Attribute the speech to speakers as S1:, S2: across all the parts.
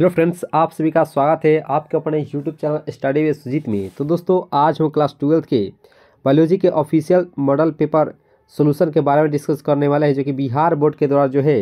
S1: Hello friends, आप सभी का स्वागत है आपके अपने YouTube channel study with Sujit में। तो दोस्तों, आज हम क्लास ट्वेल्थ के बायोलॉजी के ऑफिशियल मॉडल पेपर सोल्यूशन के बारे में डिस्कस करने वाले हैं, जो कि बिहार बोर्ड के द्वारा जो है,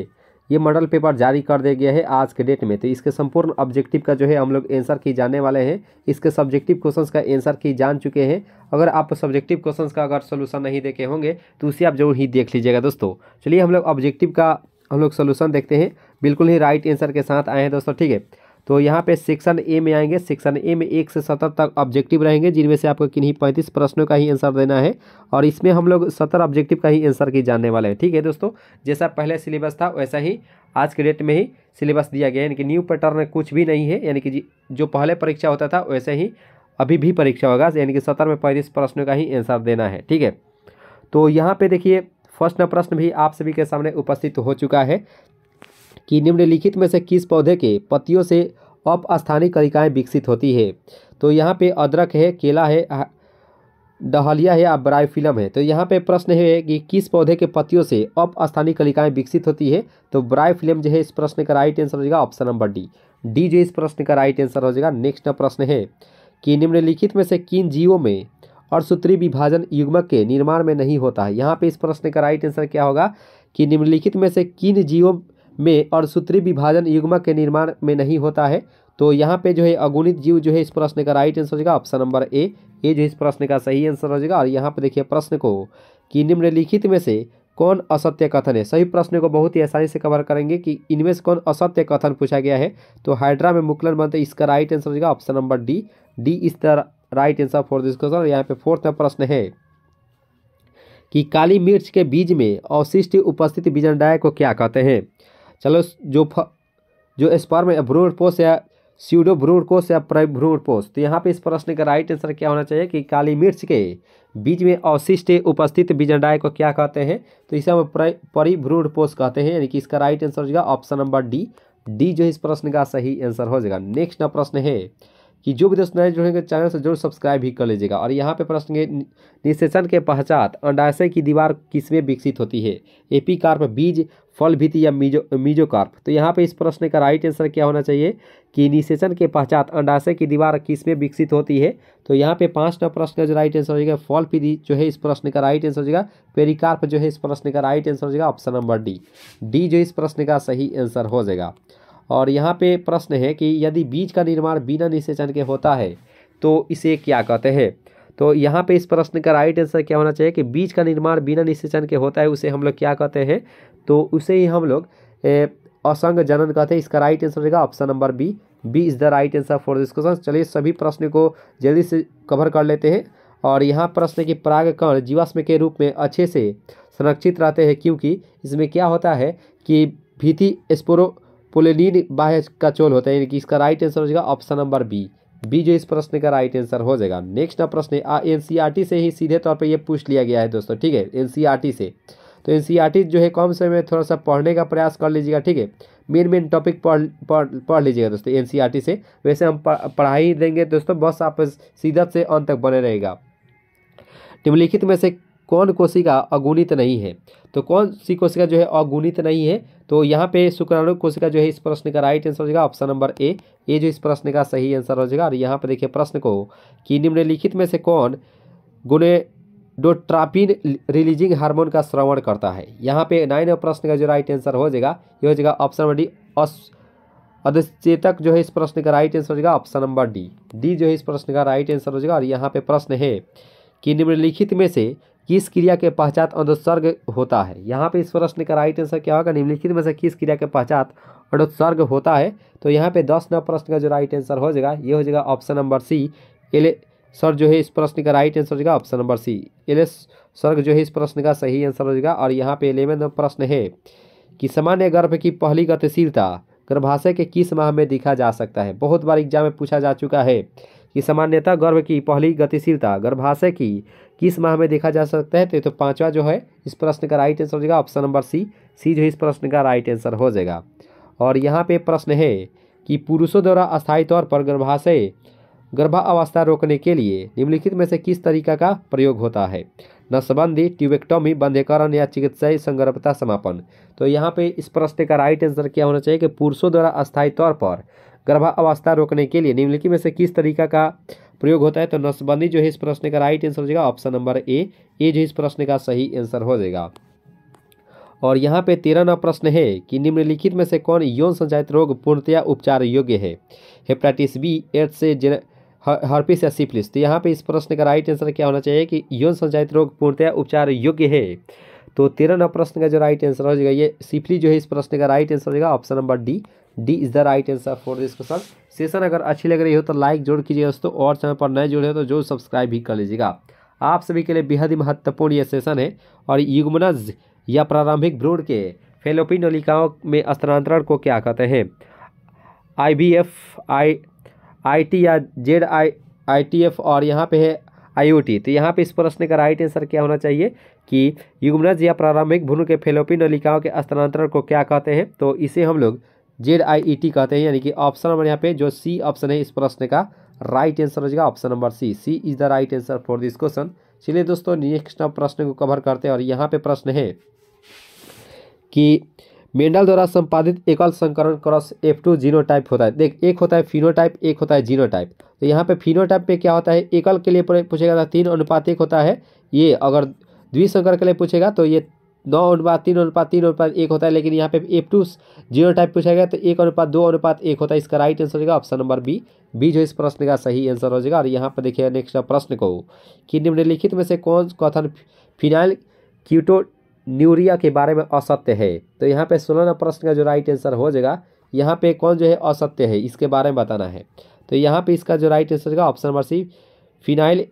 S1: ये मॉडल पेपर जारी कर दिया गया है आज के डेट में। तो इसके संपूर्ण ऑब्जेक्टिव का जो है, हम लोग आंसर की जाने वाले हैं। इसके सब्जेक्टिव क्वेश्चंस का आंसर की जान चुके हैं। अगर आप सब्जेक्टिव क्वेश्चंस का अगर सोल्यूशन नहीं देखे होंगे तो उसे आप ज़रूर ही देख लीजिएगा दोस्तों। चलिए हम लोग ऑब्जेक्टिव का, हम लोग सोल्यूशन देखते हैं। बिल्कुल ही राइट आंसर के साथ आए हैं दोस्तों, ठीक है? तो यहाँ पे सेक्शन ए में आएँगे। सेक्शन ए में एक से सत्तर तक ऑब्जेक्टिव रहेंगे, जिनमें से आपको किन्हीं पैंतीस प्रश्नों का ही आंसर देना है और इसमें हम लोग सत्तर ऑब्जेक्टिव का ही आंसर की जानने वाले हैं, ठीक है दोस्तों? जैसा पहले सिलेबस था, वैसा ही आज के डेट में ही सिलेबस दिया गया यानी कि न्यू पैटर्न कुछ भी नहीं है, यानी कि जो पहले परीक्षा होता था, वैसे ही अभी भी परीक्षा होगा। यानी कि सत्तर में पैंतीस प्रश्नों का ही आंसर देना है, ठीक है? तो यहाँ पर देखिए फ़र्स्ट प्रश्न भी आप सभी के सामने उपस्थित हो चुका है। कि निम्नलिखित में से किस पौधे के पत्तियों से अपस्थानिक कलिकाएँ विकसित होती है? तो यहाँ पे अदरक है, केला है डहलिया है या ब्राई फ़िल्म है। तो यहाँ पे प्रश्न है कि किस पौधे के पत्तियों से अपस्थानिक कलिकाएँ विकसित होती है? तो ब्राई फ़िल्म जो है, इस प्रश्न का राइट आंसर हो जाएगा ऑप्शन नंबर डी डी जो इस प्रश्न का राइट आंसर हो जाएगा नेक्स्ट प्रश्न है कि निम्नलिखित में से किन जीवों में और सूत्री विभाजन युग्मक के निर्माण में नहीं होता है? यहाँ पे इस प्रश्न का राइट आंसर क्या होगा? कि निम्नलिखित में से किन जीवों में और सूत्री विभाजन युग्मक के निर्माण में नहीं होता है। तो यहाँ पे जो है अगुणित जीव जो है इस प्रश्न का राइट आंसर हो जाएगा ऑप्शन नंबर ए ए जो इस प्रश्न का सही आंसर हो जाएगा और यहाँ पे देखिए प्रश्न को कि निम्नलिखित में से कौन असत्य कथन है? सही प्रश्न को बहुत ही आसानी से कवर करेंगे कि इनमें से कौन असत्य कथन पूछा गया है। तो हाइड्रा में मुकलन बनते इसका राइट आंसर हो जाएगा ऑप्शन नंबर डी डी इस तरह right answer for this question यहाँ पे फोर्थ प्रश्न है कि काली मिर्च के बीज में अवशिष्ट उपस्थित बीजन डाय को क्या कहते हैं? चलो जो फ, जो स्पर्म भ्रूणपोष या सीडो भ्रूण पोष या भ्रूणपोष तो यहाँ पे इस प्रश्न का राइट आंसर क्या होना चाहिए कि काली मिर्च के बीज में अवशिष्ट उपस्थित बीजनडाय को क्या कहते हैं? तो इसे हम परिभ्रूण पोष कहते हैं यानी कि इसका राइट आंसर हो जाएगा ऑप्शन नंबर डी डी जो इस प्रश्न का सही आंसर हो जाएगा। नेक्स्ट प्रश्न है कि जो भी दोस्त नए जुड़ेंगे चैनल से ज़रूर सब्सक्राइब भी कर लीजिएगा। और यहाँ पे प्रश्न के निषेचन के पश्चात अंडाशय की दीवार किसमें विकसित होती है? एपी कार्प बीज फल भीति या मीजो मीजोकार्प तो यहाँ पे इस प्रश्न का राइट आंसर क्या होना चाहिए? कि निषेचन के पश्चात अंडाशय की दीवार किसमें विकसित होती है? तो यहाँ पे पाँच नंबर प्रश्न का जो राइट आंसर हो जाएगा फल पीदी जो है इस प्रश्न का राइट आंसर हो जाएगा पेरिकार्प जो है इस प्रश्न का राइट आंसर हो जाएगा ऑप्शन नंबर डी डी जो इस प्रश्न का सही आंसर हो जाएगा। और यहाँ पे प्रश्न है कि यदि बीज का निर्माण बिना निषेचन के होता है तो इसे क्या कहते हैं? तो यहाँ पे इस प्रश्न का राइट आंसर क्या होना चाहिए कि बीज का निर्माण बिना निषेचन के होता है, उसे हम लोग क्या कहते हैं? तो उसे ही हम लोग असंग जनन कहते हैं। इसका राइट आंसर रहेगा option number B B is the right answer for this question चलिए सभी प्रश्न को जल्दी से कवर कर लेते हैं। और यहाँ प्रश्न की पराग कण जीवाश्म के रूप में अच्छे से संरक्षित रहते हैं, क्योंकि इसमें क्या होता है कि भीति स्पोरो पोलेनिन बाह्य का चोल होता है, यानी कि इसका राइट आंसर हो जाएगा ऑप्शन नंबर बी बी जो इस प्रश्न का राइट आंसर हो जाएगा। नेक्स्ट प्रश्न एन से ही सीधे तौर पर यह पूछ लिया गया है दोस्तों, ठीक है? एन से। तो एन जो है, कम समय में थोड़ा सा पढ़ने का प्रयास कर लीजिएगा, ठीक है? मेन मेन टॉपिक पढ़ पढ़ पढ़ लीजिएगा दोस्तों एन से। वैसे हम पढ़ाई देंगे दोस्तों, बस आप सीधा से अंत तक बने रहेगा। निम्नलिखित में से कौन कोशिका अगुणित नहीं है? तो कौन सी कोशिका जो है अगुणित नहीं है? तो यहाँ पे शुक्राणु कोशिका जो है इस प्रश्न का राइट आंसर हो जाएगा ऑप्शन नंबर ए ए जो इस प्रश्न का सही आंसर हो जाएगा, और यहाँ पे देखिए प्रश्न को, कि निम्नलिखित में से कौन गुणे डोट्रापिन रिलीजिंग हार्मोन का श्रवण करता है? यहाँ पे नाइन प्रश्न का जो राइट आंसर हो जाएगा, ये हो जाएगा ऑप्शन नंबर डी अधचेतक जो है इस प्रश्न का राइट आंसर हो जाएगा ऑप्शन नंबर डी डी जो है इस प्रश्न का राइट आंसर हो जाएगा, और यहाँ पे प्रश्न है कि निम्नलिखित में से किस क्रिया के पश्चात अनुत्सर्ग होता है? यहाँ पे इस प्रश्न का राइट आंसर क्या होगा? निम्नलिखित में से किस क्रिया के पश्चात अनुत्सर्ग होता है? तो यहाँ पे दस नंबर प्रश्न का जो राइट आंसर हो जाएगा, ये हो जाएगा option number C L sir जो है इस प्रश्न का राइट आंसर हो जाएगा ऑप्शन नंबर सी एल सर्ग जो है इस प्रश्न का सही आंसर हो जाएगा और यहाँ पे एलेवन प्रश्न है कि सामान्य गर्भ की पहली गतिशीलता गर्भाशय के किस माह में दिखा जा सकता है? बहुत बार एग्ज़ाम में पूछा जा चुका है। कि सामान्यतः गर्भ की पहली गतिशीलता गर्भाशय की किस माह में देखा जा सकता है? तो, तो पांचवा जो है इस प्रश्न का राइट आंसर हो जाएगा। ऑप्शन नंबर सी सी जो इस प्रश्न का राइट आंसर हो जाएगा। और यहाँ पे प्रश्न है कि पुरुषों द्वारा अस्थायी तौर पर गर्भाशय गर्भावस्था रोकने के लिए निम्नलिखित में से किस तरीका का प्रयोग होता है? नसबंदी ट्यूबेक्टोमी बंधेकरण या चिकित्साई संगर्भता समापन। तो यहाँ पे इस प्रश्न का राइट आंसर क्या होना चाहिए कि पुरुषों द्वारा अस्थायी तौर पर गर्भावस्था रोकने के लिए निम्नलिखित में से किस तरीका का प्रयोग होता है? तो नसबंदी जो है इस प्रश्न का राइट आंसर हो जाएगा। ऑप्शन नंबर ए ए जो इस प्रश्न का सही आंसर हो जाएगा। और यहाँ पे तेरह नंबर प्रश्न है कि निम्नलिखित में से कौन यौन संचालित रोग पूर्णतया उपचार योग्य है? हेपेटाइटिस बी एड्स से हर्पिस या सिफिलिस तो यहाँ पे इस प्रश्न का राइट आंसर क्या होना चाहिए कि यौन संचालित रोग पूर्णतया उपचार योग्य है? तो तेरह नंबर प्रश्न का जो राइट आंसर हो जाएगा, ये सिफिली जो है इस प्रश्न का राइट आंसर हो जाएगा option number D D is the right answer for this question session अगर अच्छी लग रही हो तो लाइक जोड़ कीजिएगा दोस्तों, और चैनल पर नए जुड़े हो तो जो सब्सक्राइब भी कर लीजिएगा। आप सभी के लिए बेहद ही महत्वपूर्ण ये सेशन है, और युगमनज या प्रारंभिक भ्रूण के फेलोपिन नलिकाओं में स्थानांतरण को क्या कहते हैं? I B F I I T या Z I I T F और यहाँ पे है आई ओ टी तो यहाँ पे इस प्रश्न का राइट आंसर क्या होना चाहिए? कि युग्मनज या प्रारंभिक भ्रूण के फेलोपिन नलिकाओं के स्थानांतरण को क्या कहते हैं? तो इसे हम लोग जेड आई ई टी कहते हैं, यानी कि ऑप्शन नंबर यहाँ पे, जो सी ऑप्शन है, इस प्रश्न का राइट आंसर हो जाएगा option number C C is the right answer for this question चलिए दोस्तों नेक्स्ट प्रश्न को कवर करते हैं और यहाँ पे प्रश्न है कि मेंडल द्वारा संपादित एकल संकरण क्रॉस एफ़ टू जीनोटाइप होता है। देख, एक होता है फिनोटाइप, एक होता है जीनोटाइप। तो यहाँ पे फिनोटाइप पे क्या होता है? एकल के लिए पूछेगा तो तीन अनुपात एक होता है। ये अगर द्विसंकर के लिए पूछेगा तो ये नौ अनुपात, तीन अनुपात तीन अनुपात एक होता है। लेकिन यहाँ पे एफ़ टू ज़ीरो टाइप पूछा गया तो एक अनुपात, दो अनुपात एक होता है। इसका राइट आंसर हो जाएगा ऑप्शन नंबर बी बी जो इस प्रश्न का सही आंसर हो जाएगा। और यहाँ पर देखिए नेक्स्ट प्रश्न को। कि निम्नलिखित में से कौन कथन फिनाइल क्यूटो न्यूरिया के बारे में असत्य है। तो यहाँ पे सोलह प्रश्न का जो राइट आंसर हो जाएगा, यहाँ पे कौन जो है असत्य है, इसके बारे में बताना है। तो यहाँ पे इसका जो राइट आंसर होगा option number C phenyl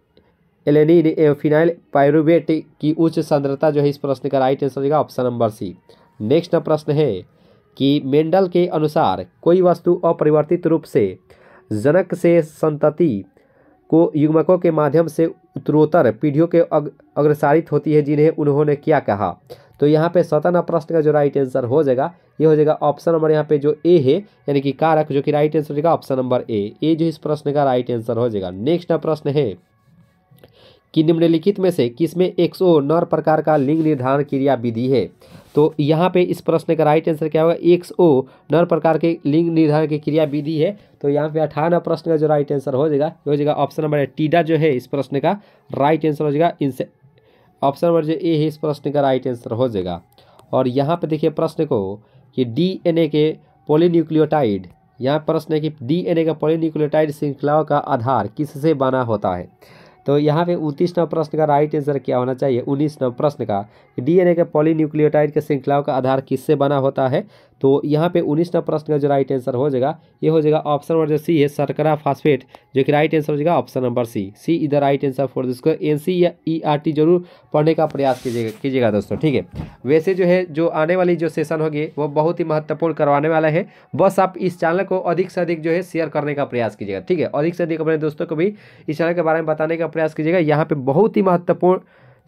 S1: alanine एवं फिनाइल पायरुवेट की उच्च सांद्रता जो है इस प्रश्न का राइट आंसर होगा ऑप्शन नंबर सी नेक्स्ट प्रश्न है कि मेंडल के अनुसार कोई वस्तु अपरिवर्तित रूप से जनक से संतति को युग्मकों के माध्यम से उत्तरोत्तर पीढ़ियों के अग, अग्रसारित होती है जिन्हें उन्होंने क्या कहा। तो यहाँ पे सतन प्रश्न का जो राइट आंसर हो जाएगा ये हो जाएगा ऑप्शन नंबर यहाँ पे जो ए है यानी कि कारक जो कि राइट आंसर होगा ऑप्शन नंबर ए ए जो इस प्रश्न का राइट आंसर हो जाएगा। नेक्स्ट प्रश्न है कि निम्नलिखित में से किसमें एक्सो नर प्रकार का लिंग निर्धारण क्रिया विधि है? तो यहाँ पे इस प्रश्न का राइट आंसर क्या होगा? एक्स ओ नर प्रकार के लिंग निर्धारण की क्रिया विधि है। तो यहाँ पे अठारह प्रश्न का जो राइट आंसर हो जाएगा हो जाएगा ऑप्शन नंबर टीडा जो है इस प्रश्न का राइट आंसर हो जाएगा। इनसे ऑप्शन नंबर जो ए है, इस प्रश्न का राइट आंसर हो जाएगा। और यहाँ पे देखिए प्रश्न को कि डी एन ए के पोलीन्यूक्लियोटाइड यहाँ प्रश्न है कि डी एन ए का पोलीन्यूक्लियोटाइड श्रृंखलाओं का आधार किससे बना होता है? तो यहाँ पे उनतीस नव प्रश्न का राइट आंसर क्या होना चाहिए? उन्नीस नव प्रश्न का। डीएनए के पॉलीन्यूक्लियोटाइड के श्रृंखलाओं का आधार किससे बना होता है? तो यहाँ पे उन्नीस नंबर प्रश्न का जो राइट आंसर हो जाएगा, ये हो जाएगा ऑप्शन नंबर जो सी है सरकरा फास्फेट जो कि राइट आंसर हो जाएगा option number C C the right answer for दिसको N C या ई आर टी ज़रूर पढ़ने का प्रयास कीजिएगा कीजिएगा दोस्तों, ठीक है? वैसे जो है, जो आने वाली जो सेशन होगी, वो बहुत ही महत्वपूर्ण करवाने वाला है। बस आप इस चैनल को अधिक से अधिक जो है शेयर करने का प्रयास कीजिएगा, ठीक है? अधिक से अधिक अपने दोस्तों को भी इस चैनल के बारे में बताने का प्रयास कीजिएगा। यहाँ पे बहुत ही महत्वपूर्ण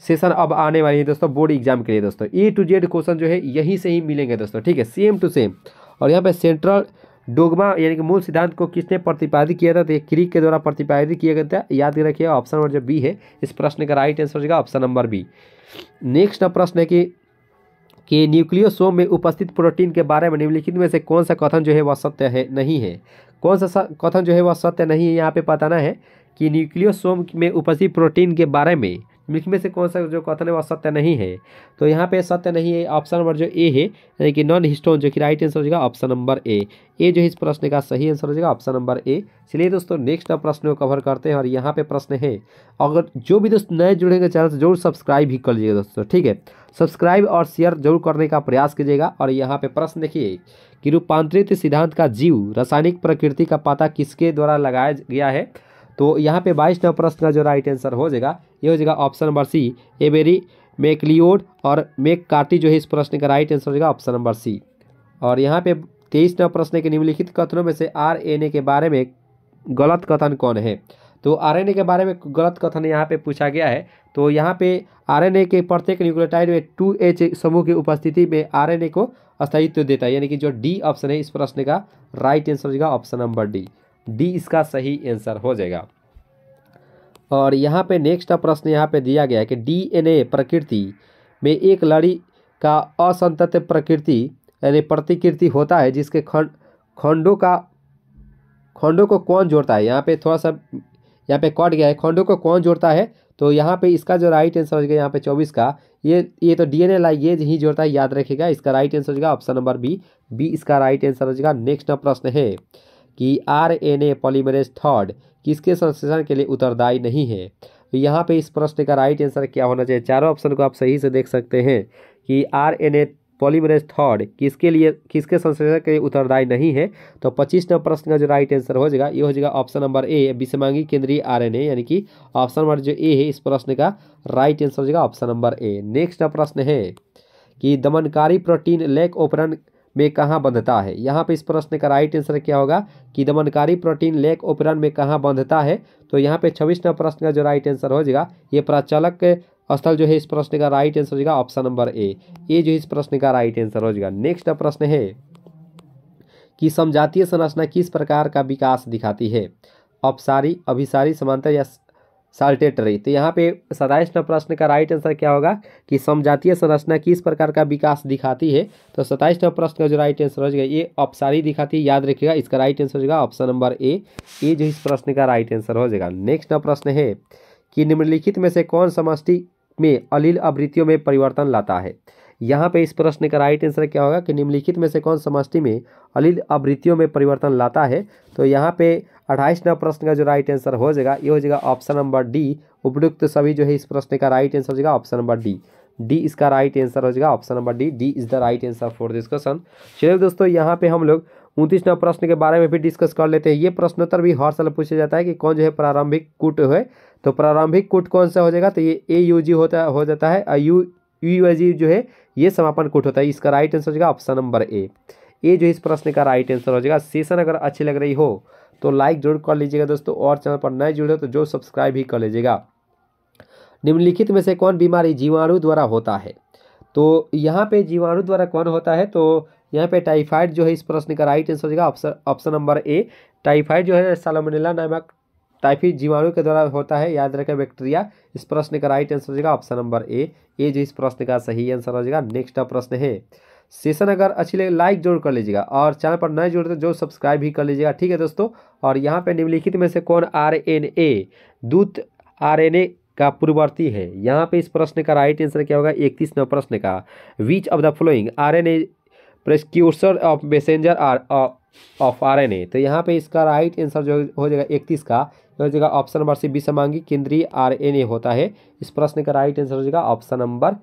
S1: सेशन अब आने वाली है दोस्तों, बोर्ड एग्ज़ाम के लिए दोस्तों। ए टू जेड क्वेश्चन जो है, यहीं से ही मिलेंगे दोस्तों, ठीक है? Same to same. और यहाँ पे सेंट्रल डोगमा यानी कि मूल सिद्धांत को किसने प्रतिपादित किया था? तो ये क्रिक के द्वारा प्रतिपादित किया गया था। याद रखिए, ऑप्शन नंबर जो बी है, इस प्रश्न का राइट आंसर हो जाएगा ऑप्शन नंबर बी। नेक्स्ट प्रश्न है कि कि न्यूक्लियोसोम में उपस्थित प्रोटीन के बारे में निम्नलिखित में से कौन सा कथन जो है, वह सत्य है? नहीं है। कौन सा कथन जो है, वह सत्य नहीं है? यहाँ पे बताना है कि न्यूक्लियोसोम में उपस्थित प्रोटीन के बारे में निम्नलिखित में से कौन सा जो कथन है वह सत्य नहीं है। तो यहाँ पे सत्य नहीं है ऑप्शन नंबर जो ए है, यानी कि नॉन हिस्टोन जो कि राइट आंसर हो जाएगा ऑप्शन नंबर ए ए जो इस प्रश्न का सही आंसर हो जाएगा ऑप्शन नंबर ए चलिए दोस्तों नेक्स्ट प्रश्न को कवर करते हैं और यहाँ पे प्रश्न है, अगर जो भी दोस्त नए जुड़ेंगे चैनल से, ज़रूर सब्सक्राइब भी कर लीजिएगा दोस्तों, ठीक है? सब्सक्राइब और शेयर ज़रूर करने का प्रयास कीजिएगा और यहाँ पे प्रश्न देखिए कि रूपांतरित सिद्धांत का जीव रासायनिक प्रकृति का पता किसके द्वारा लगाया गया है? तो यहाँ पे बाईस नंबर प्रश्न का जो राइट आंसर हो जाएगा, ये हो जाएगा ऑप्शन नंबर सी एबेरी मेकलियोड और मेक कार्टी जो है इस प्रश्न का राइट आंसर हो जाएगा ऑप्शन नंबर सी और यहाँ पे तेईस नंबर प्रश्न के निम्नलिखित कथनों में से आर एन ए के बारे में गलत कथन कौन है? तो आर एन ए के बारे में गलत कथन यहाँ पे पूछा गया है। तो यहाँ पे आर एन ए के प्रत्येक न्यूक्लियोटाइड में टू एच समूह की उपस्थिति में आर एन ए को स्थायित्व देता है, यानी कि जो डी ऑप्शन है, इस प्रश्न का राइट आंसर हो जाएगा ऑप्शन नंबर डी डी इसका सही आंसर हो जाएगा। और यहाँ पे नेक्स्ट प्रश्न यहाँ पे दिया गया है कि डीएनए प्रकृति में एक लड़ी का असंतत प्रकृति, यानी प्रतिकृति होता है, जिसके खंड, खंडों का, खंडों को कौन जोड़ता है? यहाँ पे थोड़ा सा, यहाँ पे कट गया है। खंडों को कौन जोड़ता है? तो यहाँ पे इसका जो राइट आंसर हो जाएगा यहाँ पे चौबीस का। ये ये तो डी एन डीएनए लाइगेज ही जोड़ता है, याद रखेगा इसका राइट आंसर हो जाएगा ऑप्शन नंबर बी बी इसका राइट आंसर हो जाएगा। नेक्स्ट प्रश्न है। कि R N A polymerase third किसके संश्लेषण के लिए उत्तरदायी नहीं है। तो यहाँ पे इस प्रश्न का राइट आंसर क्या होना चाहिए? चारों ऑप्शन को आप सही से देख सकते हैं कि R N A polymerase third किसके लिए, किसके संश्लेषण के लिए उत्तरदायी नहीं है। तो पच्चीस नंबर प्रश्न का जो राइट आंसर हो जाएगा, ये हो जाएगा ऑप्शन नंबर ए विषमांगी केंद्रीय आरएनए, यानी कि ऑप्शन नंबर जो ए है, इस प्रश्न का राइट आंसर हो जाएगा ऑप्शन नंबर ए नेक्स्ट प्रश्न है कि दमनकारी प्रोटीन लेक ओपरन में कहाँ बंधता है? यहाँ पे इस प्रश्न का राइट आंसर क्या होगा? कि दमनकारी प्रोटीन लेक ओपरन में कहाँ बंधता है? तो यहाँ पे छब्बीस नंबर प्रश्न का जो राइट आंसर हो जाएगा, ये प्रचालक स्थल जो है इस प्रश्न का राइट आंसर हो जाएगा ऑप्शन नंबर ए ये जो इस प्रश्न का राइट आंसर हो जाएगा। नेक्स्ट प्रश्न है कि समजातीय संरचना किस प्रकार का विकास दिखाती है? अपसारी, अभिसारी, समांतर या साल्टेटरी तो यहाँ पे सताइस नंबर प्रश्न का राइट आंसर क्या होगा कि समजातीय संरचना किस प्रकार का विकास दिखाती है? तो सताइस नंबर प्रश्न का जो राइट आंसर हो जाएगा, ये अपसारी दिखाती है, याद रखिएगा, इसका राइट आंसर हो जाएगा ऑप्शन नंबर ए ये जो इस प्रश्न का राइट आंसर हो जाएगा। नेक्स्ट नंबर प्रश्न है कि निम्नलिखित में से कौन समष्टि में अलील आवृत्तियों में परिवर्तन लाता है? यहाँ पे इस प्रश्न का राइट आंसर क्या होगा कि निम्नलिखित में से कौन समष्टि में अलील आवृत्तियों में परिवर्तन लाता है? तो यहाँ पे अट्ठाईस नंबर प्रश्न का जो राइट आंसर हो जाएगा, ये हो जाएगा ऑप्शन नंबर डी उपयुक्त सभी जो है इस प्रश्न का राइट आंसर हो जाएगा ऑप्शन नंबर डी डी इसका राइट आंसर हो जाएगा option number D D is the right answer for this question चलिए दोस्तों, यहाँ पे हम लोग उनतीस नंबर प्रश्न के बारे में भी डिस्कस कर लेते हैं। ये प्रश्नोत्तर भी हर साल पूछा जाता है कि कौन जो है प्रारंभिक कूट है। तो प्रारंभिक कूट कौन सा हो जाएगा? तो ये ए यू जी होता, हो जाता है। यू यू जी जो है, ये समापन कूट होता है। इसका राइट आंसर हो जाएगा ऑप्शन नंबर ए ए जो इस प्रश्न का राइट आंसर हो जाएगा। सेशन अगर अच्छी लग रही हो तो लाइक ज़रूर कर लीजिएगा दोस्तों, और चैनल पर नए जुड़े हो तो जो सब्सक्राइब भी कर लीजिएगा। निम्नलिखित में से कौन बीमारी जीवाणु द्वारा होता है? तो यहाँ पे जीवाणु द्वारा कौन होता है? तो यहाँ पे टाइफाइड जो है, इस प्रश्न का राइट आंसर हो जाएगा। Option option number A typhoid जो है सालोमोनेला नामक टाइफाइड जीवाणु के द्वारा होता है। याद रखें बैक्टीरिया इस प्रश्न का राइट आंसर हो जाएगा। ऑप्शन नंबर ए ए जो इस प्रश्न का सही आंसर हो जाएगा। नेक्स्ट प्रश्न है सेशन अगर अच्छी लगे लाइक ज़रूर कर लीजिएगा। और चैनल पर नए जुड़े तो जो सब्सक्राइब भी कर लीजिएगा। ठीक है दोस्तों? और यहाँ पे निम्नलिखित में से कौन आर दूत आर का पूर्ववर्ती है। यहाँ पे इस प्रश्न का राइट आंसर क्या होगा? इकतीस नंबर प्रश्न का। Which of the following R N A precursor of messenger R of R N A तो यहाँ पे इसका राइट आंसर जो हो जाएगा इकतीस का। हो जाएगा ऑप्शन नंबर सी विषमांगी केंद्रीय आर एन ए होता है। इस प्रश्न का राइट आंसर हो जाएगा ऑप्शन नंबर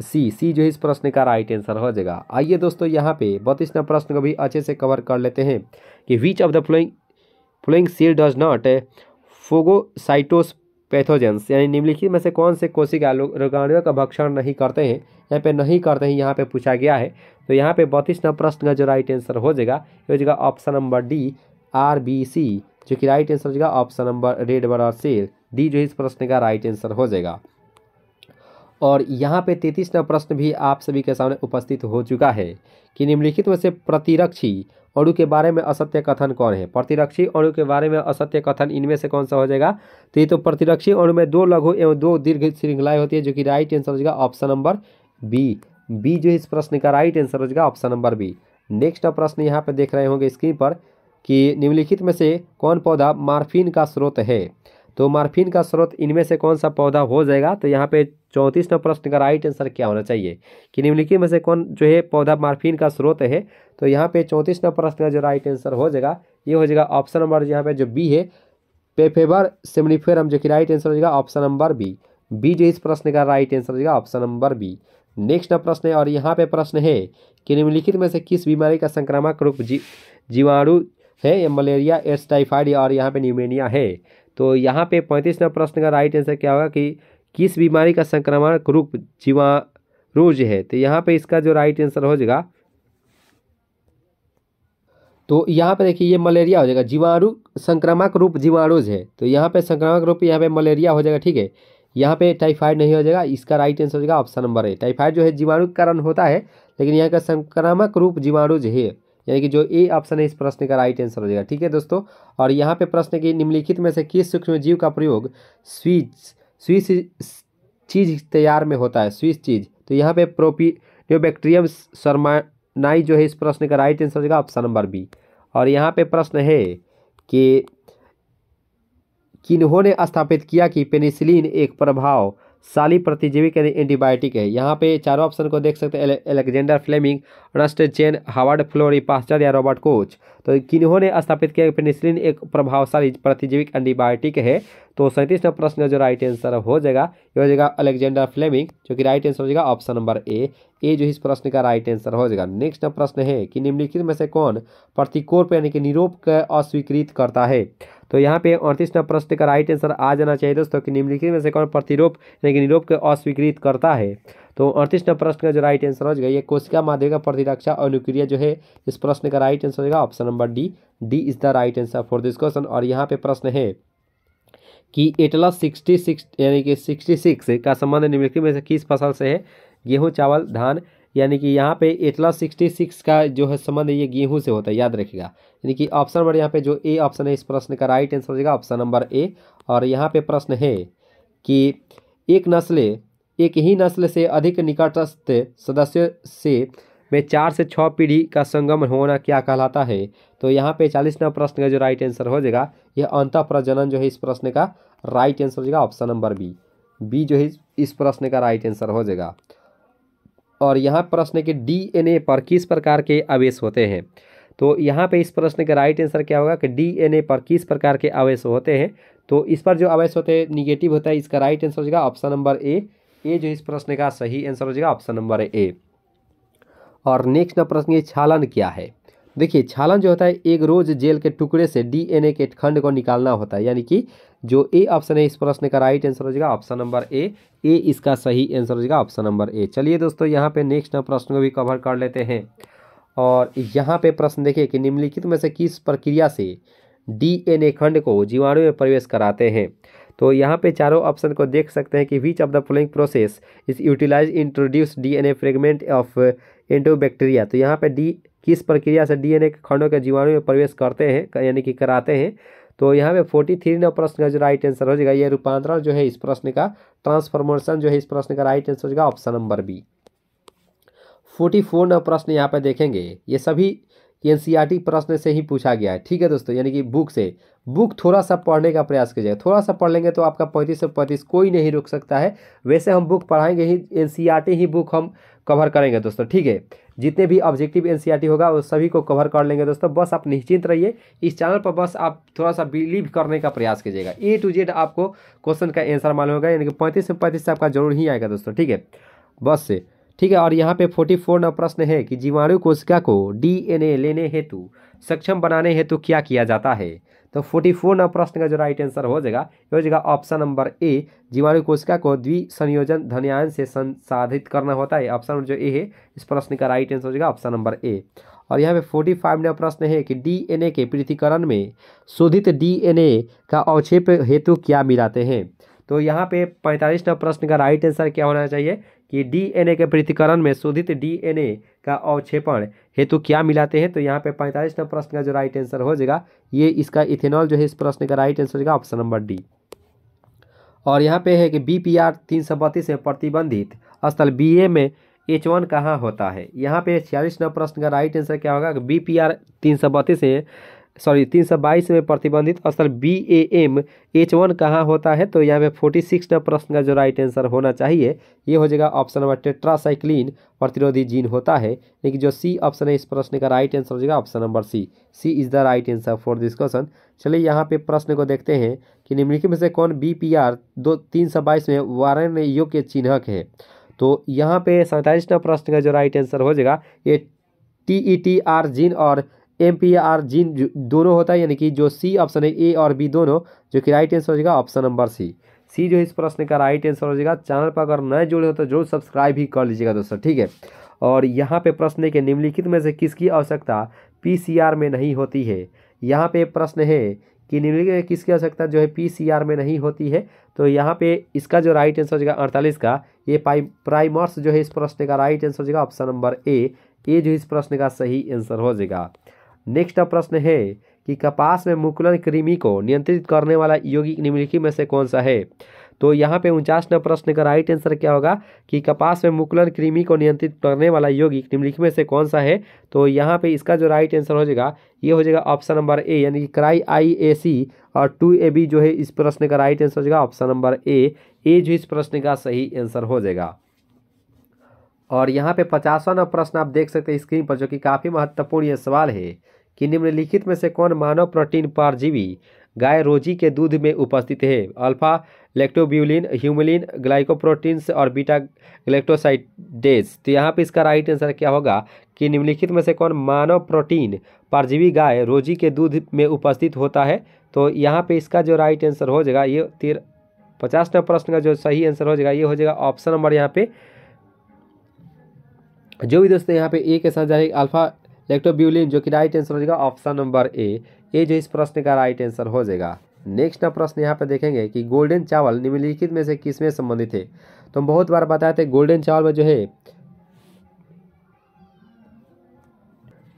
S1: सी सी जो है इस प्रश्न का राइट आंसर हो जाएगा। आइए दोस्तों यहाँ पे बत्तीस नंबर प्रश्न को भी अच्छे से कवर कर लेते हैं कि which of the following following cell does not phagocytose pathogens यानी निम्नलिखित में से कौन से कोशिका रोगाणुओं का भक्षण नहीं करते हैं, यहाँ पे नहीं करते हैं, यहाँ पे पूछा गया है। तो यहाँ पे बत्तीस नंबर प्रश्न का जो राइट आंसर हो जाएगा हो जाएगा option number D R B C जो कि राइट आंसर हो जाएगा ऑप्शन नंबर रेड बड़ा सेल डी जो इस प्रश्न का राइट आंसर हो जाएगा। और यहाँ पे तैतीस नंबर प्रश्न भी आप सभी के सामने उपस्थित हो चुका है कि निम्नलिखित में से प्रतिरक्षी अणु के बारे में असत्य कथन कौन है? प्रतिरक्षी अणु के बारे में असत्य कथन इनमें से कौन सा हो जाएगा? तो ये तो प्रतिरक्षी अणु में दो लघु एवं दो दीर्घ श्रृंखलाएँ होती है, जो कि राइट आंसर हो जाएगा ऑप्शन नंबर बी बी जो इस प्रश्न का राइट आंसर हो जाएगा ऑप्शन नंबर बी नेक्स्ट प्रश्न यहाँ पर देख रहे होंगे स्क्रीन पर कि निम्नलिखित में से कौन पौधा मार्फिन का स्रोत है? तो मार्फिन का स्रोत इनमें से कौन सा पौधा हो जाएगा? तो यहाँ पे चौंतीस नंबर प्रश्न का राइट आंसर क्या होना चाहिए? कि निम्नलिखित में से कौन जो है पौधा मार्फिन का स्रोत है? तो यहाँ पे चौंतीस नंबर प्रश्न का जो राइट आंसर हो जाएगा, ये हो जाएगा ऑप्शन नंबर यहाँ पे जो बी है पेफेबर सेमनीफेरम जो कि राइट आंसर हो जाएगा ऑप्शन नंबर बी बी जो इस प्रश्न का राइट आंसर हो जाएगा ऑप्शन नंबर बी नेक्स्ट प्रश्न है और यहाँ पे प्रश्न है कि निम्नलिखित में से किस बीमारी का संक्रामक रूप जी, जीवाणु है? या मलेरिया एड्स टाइफाइड और यहाँ पे न्यूमेनिया है। तो यहाँ पे पैंतीस नंबर प्रश्न का राइट आंसर क्या होगा कि किस बीमारी का संक्रामक रूप जीवाणुज है? तो यहाँ पे इसका जो राइट आंसर हो जाएगा तो यहाँ पे देखिए, ये मलेरिया हो जाएगा। जीवाणु संक्रामक रूप जीवाणुज है। तो यहाँ पे संक्रामक रूप, यहाँ पे मलेरिया हो जाएगा, ठीक है? यहाँ पे टाइफाइड नहीं हो जाएगा। इसका राइट आंसर हो जाएगा ऑप्शन नंबर है टाइफाइड जो है, जीवाणु के कारण होता है, लेकिन यहाँ का संक्रामक रूप जीवाणुज है। यानी कि जो ए ऑप्शन है, इस प्रश्न का राइट आंसर हो जाएगा। ठीक है दोस्तों? और यहाँ पे प्रश्न की निम्नलिखित में से किस सूक्ष्म जीव का प्रयोग स्विच स्विस चीज़ तैयार में होता है? Swiss cheese. तो यहाँ पे प्रोपीनियोबैक्टीरियम शर्मानाई जो है, इस प्रश्न का राइट आंसर हो जाएगा ऑप्शन नंबर बी और यहाँ पे प्रश्न है कि किन्होंने स्थापित किया कि पेनिसिलिन एक प्रभाव साली प्रतिजीवी यानी एंटीबायोटिक है। यहाँ पे चारों ऑप्शन को देख सकते हैं। Alexander Fleming Ernst Chain Howard Florey Pasteur या रॉबर्ट कोच। तो किन्होंने स्थापित किया पेनिसिलिन एक प्रभावशाली प्रतिजीविक एंटीबायोटिक है। तो सैंतीस नंबर प्रश्न जो राइट आंसर हो जाएगा, ये हो जाएगा अलेक्जेंडर फ्लेमिंग, जो कि राइट आंसर हो जाएगा ऑप्शन नंबर ए ए जो इस प्रश्न का राइट आंसर हो जाएगा। नेक्स्ट प्रश्न है कि निम्नलिखित में से कौन प्रतिकोप यानी कि निरोप का अस्वीकृत करता है? तो यहाँ पे अड़तीस नंबर प्रश्न का राइट आंसर आ जाना चाहिए दोस्तों कि निम्नलिखित में से कौन प्रतिरोप, यानी कि निरोप को अस्वीकृत करता है? तो अड़तीस नंबर प्रश्न का जो राइट आंसर हो जाएगा, ये कोशिका माध्यम का प्रतिरक्षा अनुक्रिया जो है, इस प्रश्न का राइट आंसर होगा option number D D is the right answer for this question और यहाँ पे प्रश्न है कि एटलस सिक्सटी सिक्स यानी कि सिक्सटी सिक्स का संबंध निम्नलिखित में से किस फ़सल से है? गेहूँ, चावल, धान यानी कि यहाँ पे एटला सिक्सटी सिक्स का जो है संबंध ये गेहूँ से होता है, याद रखिएगा। यानी कि ऑप्शन नंबर यहाँ पे जो ए ऑप्शन है, इस प्रश्न का राइट आंसर हो जाएगा ऑप्शन नंबर ए और यहाँ पे प्रश्न है कि एक नस्ल, एक ही नस्ल से अधिक निकटस्थ सदस्य से में चार से छः पीढ़ी का संगम होना क्या कहलाता है? तो यहाँ पे चालीस नंबर प्रश्न का जो राइट आंसर हो जाएगा, यह अंत प्रजनन जो है, इस प्रश्न का राइट आंसर हो जाएगा ऑप्शन नंबर बी बी जो है, इस प्रश्न का राइट आंसर हो जाएगा। और यहाँ प्रश्न के डीएनए पर किस प्रकार के आवेश होते हैं? तो यहाँ पे इस प्रश्न का राइट आंसर क्या होगा कि डीएनए पर किस प्रकार के आवेश होते हैं? तो इस पर जो आवेश होते हैं निगेटिव होता है, इसका राइट आंसर हो जाएगा ऑप्शन नंबर ए ए जो इस प्रश्न का सही आंसर हो जाएगा ऑप्शन नंबर ए और नेक्स्ट प्रश्न ये छालन क्या है? देखिए छालन जो होता है, एक रोज जेल के टुकड़े से डीएनए के खंड को निकालना होता है। यानी कि जो ए ऑप्शन है, इस प्रश्न का राइट आंसर हो जाएगा ऑप्शन नंबर ए। ए इसका सही आंसर हो जाएगा ऑप्शन नंबर ए। चलिए दोस्तों, यहाँ पे नेक्स्ट प्रश्न को भी कवर कर लेते हैं। और यहाँ पे प्रश्न देखिए कि निम्नलिखित में से किस प्रक्रिया से डीएनए खंड को जीवाणु में प्रवेश कराते हैं? तो यहाँ पे चारों ऑप्शन को देख सकते हैं कि which of the following process is utilize introduce DNA fragment of enterobacteria तो यहाँ पे डी, किस प्रक्रिया से डीएनए खंडों के जीवाणु में प्रवेश करते हैं यानी कि कराते हैं तो यहाँ पे फोर्टी थ्री नंबर प्रश्न का जो राइट आंसर हो जाएगा, ये रूपांतरण जो है इस प्रश्न का ट्रांसफॉर्मेशन जो है इस प्रश्न का राइट आंसर हो जाएगा option number B forty four number प्रश्न यहाँ पे देखेंगे, ये सभी एन प्रश्न से ही पूछा गया है। ठीक है दोस्तों, यानी कि बुक से। बुक थोड़ा सा पढ़ने का प्रयास कीजिएगा। थोड़ा सा पढ़ लेंगे तो आपका पैंतीस से पैंतीस कोई नहीं रुक सकता है। वैसे हम बुक पढ़ाएँगे ही एन ही बुक हम कवर करेंगे दोस्तों, ठीक है? जितने भी ऑब्जेक्टिव एन होगा वो सभी को कवर कर लेंगे दोस्तों। बस आप निश्चिंत रहिए। इस चैनल पर बस आप थोड़ा सा बिलीव करने का प्रयास कीजिएगा। ए टू जेड आपको क्वेश्चन का आंसर मालूम होगा। यानी कि पैंतीस से पैंतीस आपका ज़रूर ही आएगा दोस्तों, ठीक है? बस से। ठीक है, और यहाँ पे फोर्टी फोर नंबर प्रश्न है कि जीवाणु कोशिका को डीएनए लेने हेतु सक्षम बनाने हेतु क्या किया जाता है? तो फोर्टी फोर नंबर प्रश्न का जो राइट आंसर हो जाएगा, ये हो जाएगा ऑप्शन नंबर ए जीवाणु कोशिका को द्विसंयोजन धन्यान से संसाधित करना होता है। ऑप्शन जो ए है, इस प्रश्न का राइट आंसर हो जाएगा ऑप्शन नंबर ए और यहाँ पे फोर्टी फाइव नंबर प्रश्न है कि डीएनए के पृथ्वीकरण में शोधित डीएनए का अवक्षेप हेतु क्या मिलाते हैं? तो यहाँ पे पैंतालीस नंबर प्रश्न का राइट आंसर क्या होना चाहिए? कि डीएनए के पृथ्वीकरण में शोधित डीएनए का अवक्षेपण हेतु क्या मिलाते हैं? तो यहाँ पे पैंतालीस नंबर प्रश्न का जो राइट आंसर हो जाएगा, ये इसका इथेनॉल जो है, इस प्रश्न का राइट आंसर हो जाएगा ऑप्शन नंबर डी और यहाँ पे है कि बी पी आर तीन सौ बत्तीस में प्रतिबंधित स्थल बी ए में एच वन कहाँ होता है? यहाँ पे छियालीस नंबर प्रश्न का राइट आंसर क्या होगा? बी पी आर तीन सौ बत्तीस में सॉरी, तीन सौ बाईस में प्रतिबंधित स्थल B A M H one कहाँ होता है? तो यहाँ पे फोर्टी सिक्स प्रश्न का जो राइट आंसर होना चाहिए, ये हो जाएगा ऑप्शन नंबर टेट्रासाइक्लिन प्रतिरोधी जीन होता है। लेकिन जो सी ऑप्शन है, इस प्रश्न का राइट आंसर हो जाएगा option number C C is the right answer for this question चलिए यहाँ पे प्रश्न को देखते हैं कि निम्नलिखित में से कौन बी पी आर दो, तीन सौ बाईस में वारण योग्य चिन्हक है? तो यहाँ पे सैंतालीस नंबर प्रश्न का जो राइट आंसर हो जाएगा, ये T E T R gene और एम पी आर जीन दोनों होता है, यानी कि जो सी ऑप्शन है, ए और बी दोनों, जो कि राइट आंसर हो जाएगा ऑप्शन नंबर सी सी जो इस प्रश्न का राइट आंसर हो जाएगा। चैनल पर अगर नए जुड़े हो तो ज़रूर सब्सक्राइब भी कर लीजिएगा दोस्तों, ठीक है? और यहाँ पे प्रश्न है कि निम्नलिखित में से किसकी आवश्यकता पीसीआर में नहीं होती है? यहाँ पे प्रश्न है कि निम्नलिखित में किसकी आवश्यकता जो है पीसीआर में नहीं होती है? तो यहाँ पे इसका जो राइट आंसर हो जाएगा अड़तालीस का, ये पाई प्राइमर्स जो है, इस प्रश्न का राइट आंसर हो जाएगा ऑप्शन नंबर ए ए जो इस प्रश्न का सही आंसर हो जाएगा। नेक्स्ट प्रश्न है कि कपास में मुकुलन कृमि को नियंत्रित करने वाला यौगिक निम्नलिखित में से कौन सा है? तो यहाँ पे उनचास नंबर प्रश्न का राइट आंसर क्या होगा? कि कपास में मुकुलन कृमि को नियंत्रित करने वाला यौगिक निम्नलिखित में से कौन सा है? तो यहाँ पे इसका जो राइट आंसर हो जाएगा, ये हो जाएगा ऑप्शन नंबर ए यानी कि क्राई आई ए सी और टू ए बी जो है, इस प्रश्न का राइट आंसर हो जाएगा ऑप्शन नंबर ए ए जो इस प्रश्न का सही आंसर हो जाएगा। और यहाँ पे पचासवां प्रश्न आप देख सकते हैं स्क्रीन पर, जो कि काफ़ी महत्वपूर्ण ये सवाल है। कि निम्नलिखित में से कौन मानव प्रोटीन परजीवी गाय रोजी के दूध में उपस्थित है? अल्फ़ा लेक्टोब्यूलिन ह्यूमिलिन ग्लाइकोप्रोटीन्स और बीटा ग्लेक्टोसाइडेज तो यहाँ पे इसका राइट आंसर क्या होगा? कि निम्नलिखित में से कौन मानव प्रोटीन परजीवी गाय रोजी के दूध में उपस्थित होता है? तो यहाँ पे इसका जो राइट आंसर हो जाएगा, ये तेरह पचास नंबर प्रश्न का जो सही आंसर हो जाएगा, ये हो जाएगा ऑप्शन नंबर यहाँ पे। जो भी दोस्तों यहाँ पे ए के साथ जाएगा अल्फ़ा लेक्टोब्यूलिन जो कि राइट आंसर हो जाएगा ऑप्शन नंबर ए ए जो इस प्रश्न का राइट आंसर हो जाएगा। नेक्स्ट प्रश्न यहाँ पे देखेंगे कि गोल्डन चावल निम्नलिखित में से किसमें संबंधित है? तो हम बहुत बार बताए थे गोल्डन चावल में जो है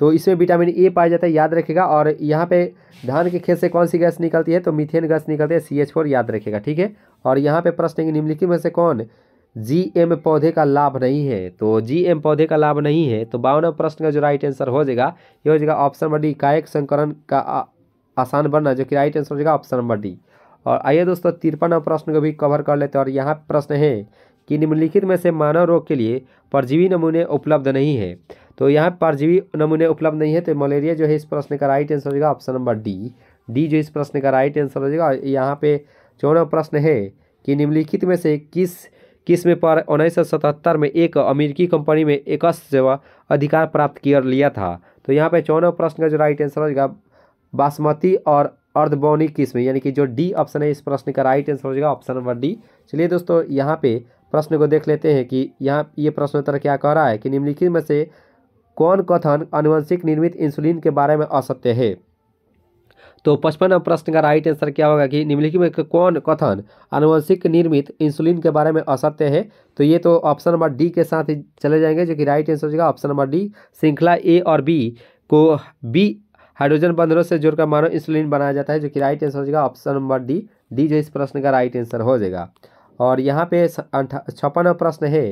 S1: तो इसमें विटामिन ए पाया जाता है, याद रखेगा। और यहाँ पे धान के खेत से कौन सी गैस निकलती है? तो मीथेन गैस निकलती है सी एच फोर याद रखेगा, ठीक है? और यहाँ पे प्रश्न है कि निम्नलिखित में से कौन जी एम पौधे का लाभ नहीं है तो जी एम पौधे का लाभ नहीं है तो बावन प्रश्न का जो राइट आंसर हो जाएगा, ये हो जाएगा ऑप्शन नंबर डी कायक संकरण का आसान बनना, जो कि राइट आंसर हो जाएगा ऑप्शन नंबर डी और आइए दोस्तों तिरपन प्रश्न को भी कवर कर लेते हैं, और यहाँ प्रश्न है कि निम्नलिखित में से मानव रोग के लिए परजीवी नमूने उपलब्ध नहीं है। तो यहाँ परजीवी नमूने उपलब्ध नहीं है तो मलेरिया जो है, इस प्रश्न का राइट आंसर हो जाएगा ऑप्शन नंबर डी डी जो इस प्रश्न का राइट आंसर हो जाएगा, यहाँ पे चौदह प्रश्न है कि निम्नलिखित में से किस किस्म पर उन्नीस सौ सतहत्तर में एक अमेरिकी कंपनी में एक सेवा अधिकार प्राप्त कर लिया था? तो यहाँ पे चौदह प्रश्न का जो राइट आंसर हो जाएगा बासमती और अर्धबौनी किस्म यानी कि जो डी ऑप्शन है, इस प्रश्न का राइट आंसर हो जाएगा ऑप्शन नंबर डी चलिए दोस्तों, यहाँ पे प्रश्न को देख लेते हैं कि यहाँ ये प्रश्न उत्तर क्या कह रहा है कि निम्नलिखित में से कौन कथन अनुवंशिक निर्मित इंसुलिन के बारे में असत्य है? तो पचपन प्रश्न का राइट आंसर क्या होगा कि निम्नलिखित में कौन कथन आनुवंशिक निर्मित इंसुलिन के बारे में असत्य है? तो ये तो ऑप्शन नंबर डी के साथ ही चले जाएँगे, जो कि राइट आंसर होगा ऑप्शन नंबर डी श्रृंखला ए और बी को बी हाइड्रोजन बंधनों से जोड़कर मानव इंसुलिन बनाया जाता है, जो कि राइट आंसर हो जाएगा ऑप्शन नंबर डी डी जो इस प्रश्न का राइट आंसर हो जाएगा। और यहाँ पे छप्पन प्रश्न है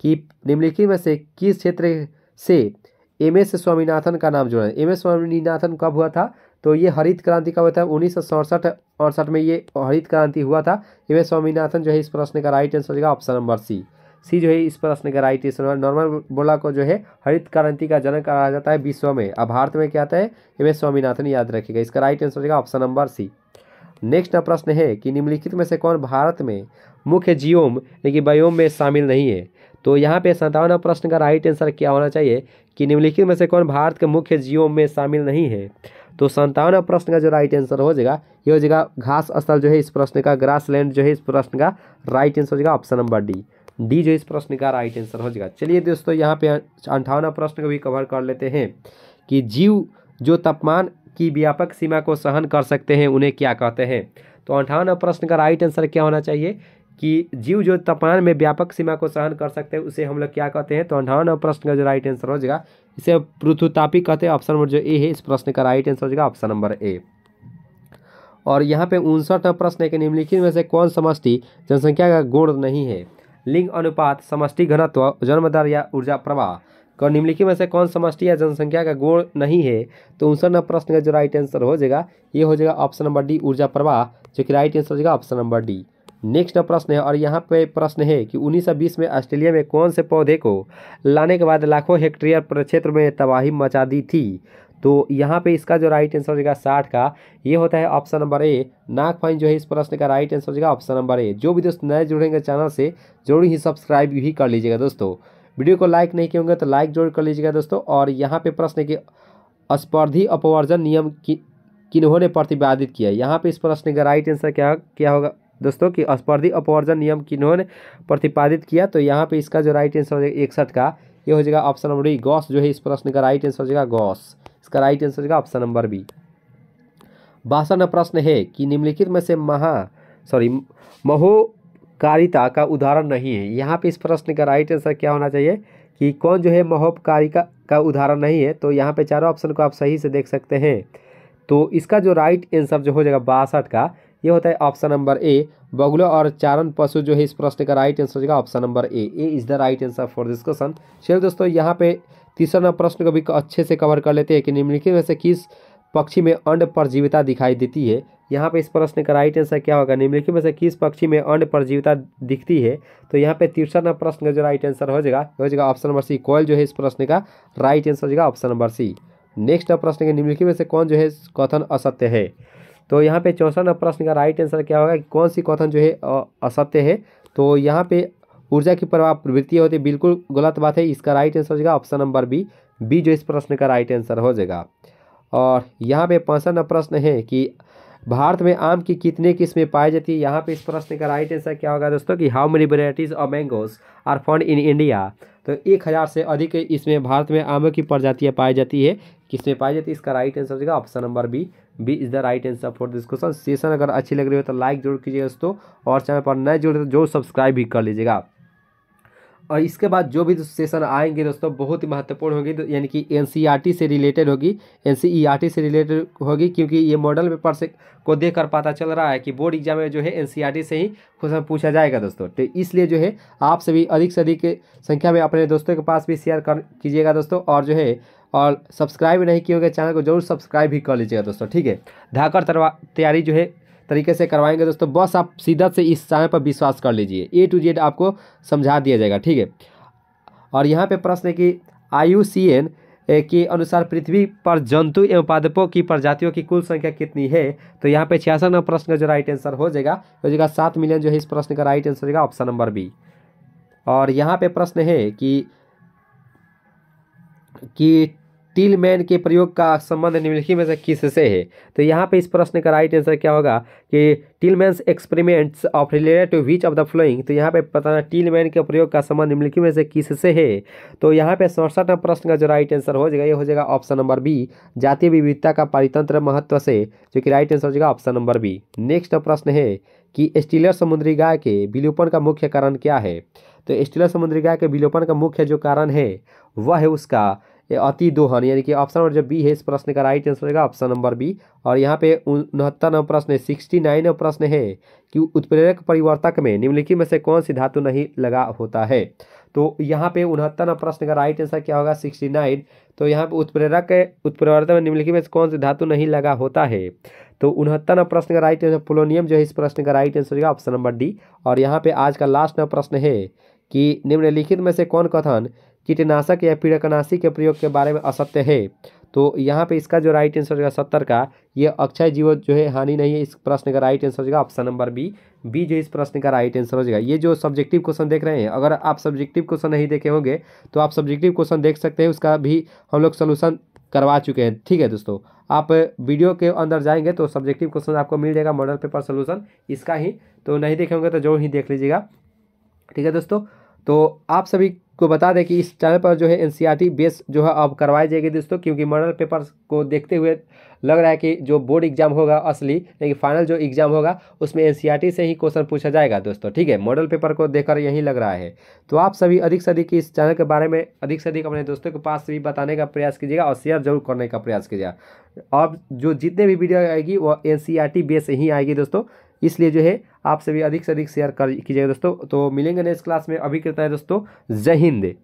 S1: कि निम्नलिखित में से किस क्षेत्र से एम एस स्वामीनाथन का नाम जोड़ा? एम एस स्वामीनाथन कब हुआ था? तो ये हरित क्रांति कब हुआ था, उन्नीस सौ सड़सठ, अड़सठ में ये हरित क्रांति हुआ था। एस स्वामीनाथन जो है इस प्रश्न का राइट आंसर होगा ऑप्शन नंबर सी सी जो है इस प्रश्न का राइट आंसर नॉर्मल बोला को जो है हरित क्रांति का जनक कहा जाता है विश्व में। अब भारत में क्या आता है? एस स्वामीनाथन याद रखेगा। इसका राइट आंसर होगा ऑप्शन नंबर सी नेक्स्ट प्रश्न है कि निम्नलिखित में से कौन भारत में मुख्य जियोम यानी कि बयोम में शामिल नहीं है? तो यहाँ पे सत्तावन प्रश्न का राइट आंसर क्या होना चाहिए? कि निम्नलिखित में से कौन भारत के मुख्य जीवों में शामिल नहीं है? तो संतावन प्रश्न का जो राइट आंसर हो जाएगा, ये हो जाएगा घास स्थल जो है इस प्रश्न का ग्रास लैंड जो है इस प्रश्न का राइट आंसर हो जाएगा ऑप्शन नंबर डी डी जो इस प्रश्न का राइट आंसर हो जाएगा। चलिए दोस्तों, यहाँ पे अंठावन प्रश्न को भी कवर कर लेते हैं कि जीव जो तापमान की व्यापक सीमा को सहन कर सकते हैं, उन्हें क्या कहते हैं? तो अंठावन प्रश्न का राइट आंसर क्या होना चाहिए? कि जीव जो तापमान में व्यापक सीमा को सहन कर सकते हैं, उसे हम लोग क्या कहते हैं? तो अंठावन प्रश्न का जो राइट आंसर हो जाएगा, इसे पृथुतापी कहते हैं ऑप्शन नंबर जो ए है, इस प्रश्न का राइट आंसर हो जाएगा ऑप्शन नंबर ए और यहाँ पे उनसठ प्रश्न है कि निम्नलिखित में से कौन समष्टि जनसंख्या का गुण नहीं है? लिंग अनुपात, समष्टि घनत्व जन्मदर या ऊर्जा प्रवाह। का निम्नलिखित में से कौन समष्टि या जनसंख्या का गुण नहीं है? तो उनसठ प्रश्न का जो राइट आंसर हो जाएगा, ये हो जाएगा ऑप्शन नंबर डी ऊर्जा प्रवाह, जो कि राइट आंसर हो जाएगा ऑप्शन नंबर डी नेक्स्ट प्रश्न है, और यहाँ पे प्रश्न है कि 1920 में ऑस्ट्रेलिया में कौन से पौधे को लाने के बाद लाखों हेक्टेयर क्षेत्र में तबाही मचा दी थी? तो यहाँ पे इसका जो राइट आंसर हो जाएगा साठ का, ये होता है ऑप्शन नंबर ए नाग फाइन जो है, इस प्रश्न का राइट आंसर हो जाएगा ऑप्शन नंबर ए जो भी दोस्त नए जुड़ेंगे चैनल से, ज़रूर ही सब्सक्राइब भी कर लीजिएगा दोस्तों। वीडियो को लाइक नहीं किए होंगे तो लाइक ज़रूर कर लीजिएगा दोस्तों, और यहाँ पे प्रश्न कि स्पर्धी अपवर्जन नियम की, किन्होंने प्रतिपादित किया यहाँ पे इस प्रश्न का राइट आंसर क्या क्या होगा? दोस्तों कि स्पर्धी अपवर्जन नियम किन्होंने प्रतिपादित किया तो यहाँ पे इसका जो राइट आंसर हो जाएगा इकसठ का, ये हो जाएगा ऑप्शन नंबर डी गॉस, जो है इस प्रश्न का राइट आंसर हो जाएगा गॉस। इसका राइट आंसर हो जाएगा ऑप्शन नंबर बी बासठ प्रश्न है कि निम्नलिखित में से महा सॉरी महोकारिता का उदाहरण नहीं है। यहाँ पे इस प्रश्न का राइट आंसर क्या होना चाहिए कि कौन जो है महोपकारिका का उदाहरण नहीं है तो यहाँ पे चारों ऑप्शन को आप सही से देख सकते हैं। तो इसका जो राइट आंसर जो हो जाएगा बासठ का ये होता है ऑप्शन नंबर ए। बगुलो और चारण पशु जो है, इस प्रश्न का राइट आंसर हो जाएगा option number A. A is the right answer for this question चलिए दोस्तों, यहाँ पे तीसरा प्रश्न को भी अच्छे से कवर कर लेते हैं कि निम्नलिखित में से किस पक्षी में अंड परजीविता दिखाई देती है। यहाँ पे इस प्रश्न का राइट आंसर क्या होगा? निम्नलिखित में से किस पक्षी में अंड परजीविता दिखती है? तो यहाँ पे तिरसठ प्रश्न का जो राइट आंसर हो जाएगा हो जाएगा ऑप्शन नंबर सी कोयल जो है, इस प्रश्न का राइट आंसर हो जाएगा ऑप्शन नंबर सी नेक्स्ट प्रश्न के निम्नलिखित में से कौन जो है, कथन असत्य है? तो यहाँ पे चौसठ प्रश्न का राइट आंसर क्या होगा कौन सी कथन जो है असत्य है? तो यहाँ पे ऊर्जा की प्रभाव प्रवृत्ति होती है, बिल्कुल गलत बात है। इसका राइट आंसर हो जाएगा ऑप्शन नंबर बी बी जो इस प्रश्न का राइट आंसर हो जाएगा। और यहाँ पे पैंसठ प्रश्न है कि भारत में आम की कितने किस्में पाई जाती है? यहाँ पे इस प्रश्न का राइट आंसर क्या होगा दोस्तों कि how many varieties of mangoes are found in India तो एक हज़ार से अधिक इसमें भारत में आमों की प्रजातियाँ पाई जाती है। किसमें पाई जाती है, इसका राइट आंसर होगा option number B B is the right answer for this question. Session अगर अच्छी लग रही हो तो लाइक ज़रूर कीजिएगा दोस्तों, और चैनल पर नए जुड़े तो ज़रूर सब्सक्राइब भी कर लीजिएगा। और इसके बाद जो भी सेशन आएँगे दोस्तों, बहुत ही महत्वपूर्ण होगी तो यानी कि एन e से रिलेटेड होगी। एन e से रिलेटेड होगी क्योंकि ये मॉडल पेपर से को देख कर पता चल रहा है कि बोर्ड एग्ज़ाम में जो है एन e से ही क्वेश्चन पूछा जाएगा दोस्तों। तो इसलिए जो है आप सभी अधिक से अधिक संख्या में अपने दोस्तों के पास भी शेयर कर कीजिएगा दोस्तों, और जो है और सब्सक्राइब नहीं किए चैनल को, ज़रूर सब्सक्राइब भी कर लीजिएगा दोस्तों, ठीक है? धाकर तैयारी जो है, तरीके से करवाएँगे दोस्तों, बस आप सीधा से इस चैनल पर विश्वास कर लीजिए ए टू जेड आपको समझा दिया जाएगा, ठीक है? और यहाँ पे प्रश्न है कि, आयु के अनुसार पृथ्वी पर जंतु एवं पादपों की प्रजातियों की कुल संख्या कितनी है? तो यहाँ पे छियासठ नंबर प्रश्न का जो राइट आंसर हो जाएगा हो जाएगा सात मिलियन जो है इस प्रश्न का राइट आंसर होगा ऑप्शन नंबर बी और यहाँ पे प्रश्न है कि कि टीलमैन के प्रयोग का संबंध निम्नलिखित में से किससे है? तो यहाँ पे इस प्रश्न का राइट आंसर क्या होगा कि Tilman's experiments of related to which of the following? तो यहाँ पे पता टीलमैन के प्रयोग का संबंध निम्नलिखित में से किससे है? तो यहाँ पे सड़सठ प्रश्न का जो राइट आंसर हो जाएगा, ये हो जाएगा ऑप्शन नंबर बी जातीय विविधता का परितंत्र महत्व से, जो कि राइट आंसर हो जाएगा ऑप्शन नंबर बी नेक्स्ट प्रश्न है कि स्टीलर समुद्री गाय के विलोपन का मुख्य कारण क्या है? तो स्टीलर समुद्री गाय के विलोपन का मुख्य जो कारण है, वह है उसका अति दोहन, यानी कि ऑप्शन नंबर जो बी है, इस प्रश्न का राइट आंसर होगा ऑप्शन नंबर बी और यहाँ पे उनहत्तर नंबर प्रश्न है सिक्सटी नाइन नंबर प्रश्न है कि उत्प्रेरक परिवर्तक में निम्नलिखित में से कौन सी धातु नहीं लगा होता है? तो यहाँ पे उनहत्तर नंबर प्रश्न का राइट आंसर क्या होगा? सिक्सटी नाइन तो यहाँ पे उत्प्रेरक उत्प्रेवर्तक में निम्नलिखित में से कौन सी धातु नहीं लगा होता है? तो उनहत्तर नंबर प्रश्न का राइट आंसर पोलोनियम जो है, इस प्रश्न का राइट आंसर होगा ऑप्शन नंबर डी और यहाँ पे आज का लास्ट नंबर प्रश्न है कि निम्नलिखित में से कौन कथन कीटनाशक या पीड़कनाशी के प्रयोग के बारे में असत्य है। तो यहाँ पे इसका जो राइट आंसर होगा सत्तर का, ये अक्षय जीव जो है हानि नहीं है इस प्रश्न का राइट आंसर होगा ऑप्शन नंबर बी बी जो इस प्रश्न का राइट आंसर हो जाएगा ये जो सब्जेक्टिव क्वेश्चन देख रहे हैं, अगर आप सब्जेक्टिव क्वेश्चन नहीं देखे होंगे तो आप सब्जेक्टिव क्वेश्चन देख सकते हैं, उसका भी हम लोग सोल्यूशन करवा चुके हैं। ठीक है दोस्तों, आप वीडियो के अंदर जाएँगे तो सब्जेक्टिव क्वेश्चन आपको मिल जाएगा मॉडल पेपर सोल्यूशन इसका ही। तो नहीं देखे होंगे तो जो ही देख लीजिएगा। ठीक है दोस्तों तो आप सभी को बता दें कि इस चैनल पर जो है एनसीआरटी बेस जो है अब करवाई जाएगी दोस्तों, क्योंकि मॉडल पेपर को देखते हुए लग रहा है कि जो बोर्ड एग्ज़ाम होगा असली, यानी फाइनल जो एग्ज़ाम होगा, उसमें एन से ही क्वेश्चन पूछा जाएगा दोस्तों, ठीक है? मॉडल पेपर को देखकर यही लग रहा है। तो आप सभी अधिक से अधिक इस चैनल के बारे में अधिक से अधिक अपने दोस्तों के पास भी बताने का प्रयास कीजिएगा और शेयर ज़रूर करने का प्रयास कीजिएगा। अब जो जितने भी वीडियो आएगी, वो एन बेस ही आएगी दोस्तों। इसलिए जो है, आप सभी अधिक से अधिक शेयर कर कीजिएगा दोस्तों। तो मिलेंगे नेक्स्ट क्लास में। अभी कहता है दोस्तों। जय हिंद।